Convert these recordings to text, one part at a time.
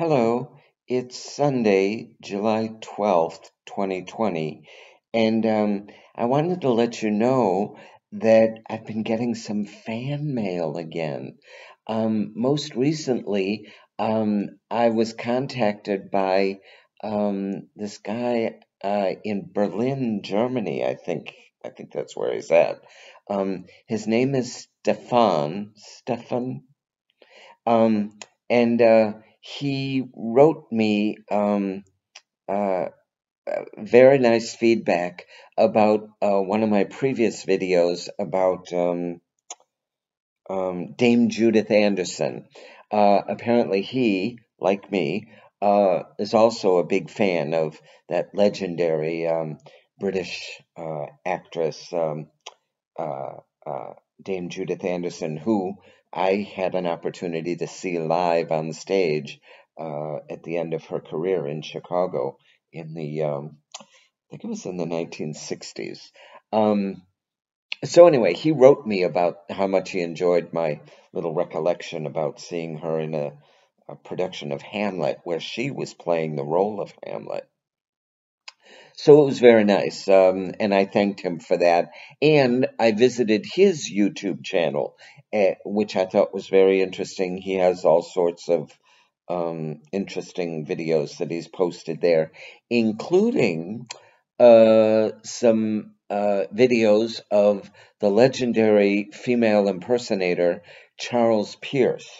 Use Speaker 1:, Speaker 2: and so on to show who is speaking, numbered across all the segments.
Speaker 1: Hello, it's Sunday, July 12th, 2020, and um, I wanted to let you know that I've been getting some fan mail again. Um, most recently, um, I was contacted by um, this guy uh, in Berlin, Germany. I think I think that's where he's at. Um, his name is Stefan. Stefan. Um, and uh, he wrote me um, uh, uh, very nice feedback about uh, one of my previous videos about um, um, Dame Judith Anderson. Uh, apparently, he, like me, uh, is also a big fan of that legendary um, British uh, actress, um, Dame Judith Anderson, who I had an opportunity to see live on stage uh, at the end of her career in Chicago in the, um, I think it was in the 1960s. Um, so anyway, he wrote me about how much he enjoyed my little recollection about seeing her in a, a production of Hamlet, where she was playing the role of Hamlet. So it was very nice, um, and I thanked him for that. And I visited his YouTube channel, uh, which I thought was very interesting. He has all sorts of um, interesting videos that he's posted there, including uh, some uh, videos of the legendary female impersonator Charles Pierce,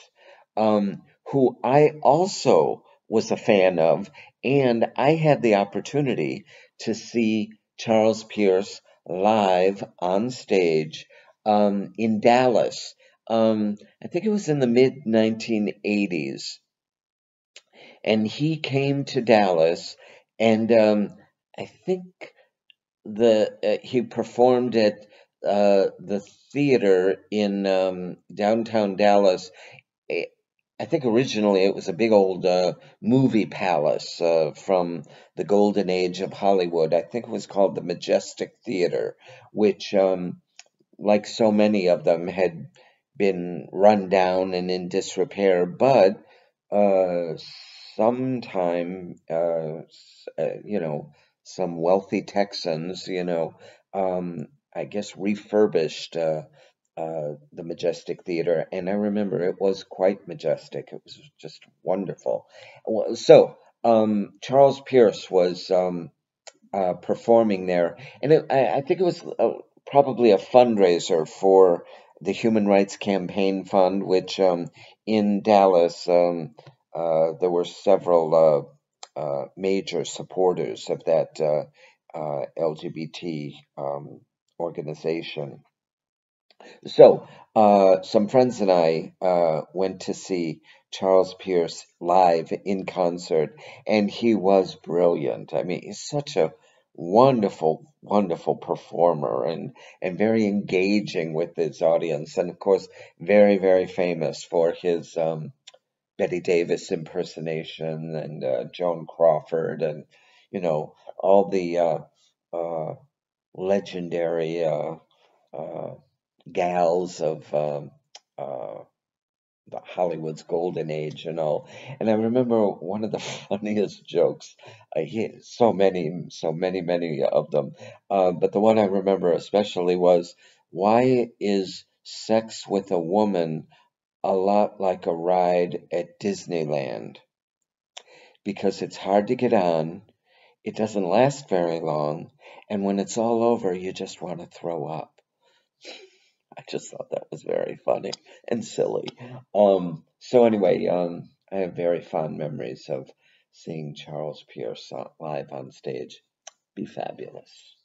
Speaker 1: um, who I also was a fan of, and I had the opportunity to see Charles Pierce live on stage um, in Dallas. Um, I think it was in the mid 1980s. And he came to Dallas, and um, I think the uh, he performed at uh, the theater in um, downtown Dallas I think originally it was a big old uh, movie palace uh, from the golden age of Hollywood. I think it was called the Majestic Theater, which, um, like so many of them, had been run down and in disrepair. But uh, sometime, uh, uh, you know, some wealthy Texans, you know, um, I guess refurbished uh, the Majestic Theater, and I remember it was quite majestic. It was just wonderful. So um, Charles Pierce was um, uh, performing there, and it, I, I, think it was uh, probably a fundraiser for the Human Rights Campaign Fund, which um, in Dallas um, uh, there were several uh, major supporters of that LGBT um, organization. So, uh, some friends and I uh, went to see Charles Pierce live in concert, and he was brilliant. I mean, he's such a wonderful, wonderful performer and, and very engaging with his audience. And of course, very, very famous for his um, Bette Davis impersonation and uh, Joan Crawford and, you know, all the uh, uh, legendary uh, uh, gals of um, uh, the Hollywood's golden age and all. And I remember one of the funniest jokes. I hear so many, so many, many of them. Uh, but the one I remember especially was, "Why is sex with a woman a lot like a ride at Disneyland? Because it's hard to get on." It doesn't last very long, and when it's all over, you just want to throw up. I just thought that was very funny and silly. Um, so anyway, um, I have very fond memories of seeing Charles Pierce live on stage. Be fabulous.